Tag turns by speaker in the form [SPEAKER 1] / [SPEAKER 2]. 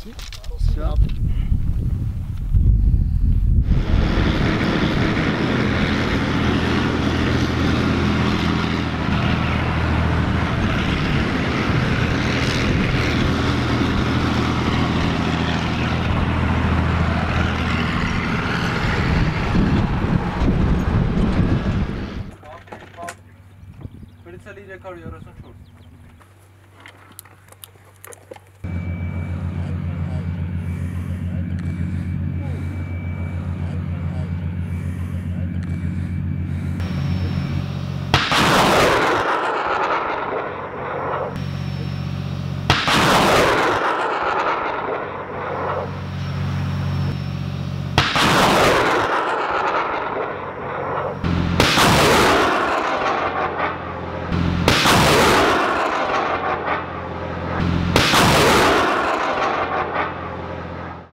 [SPEAKER 1] Nasıl? Nasıl ya? Pritzeli ile karıyorsun çorsun.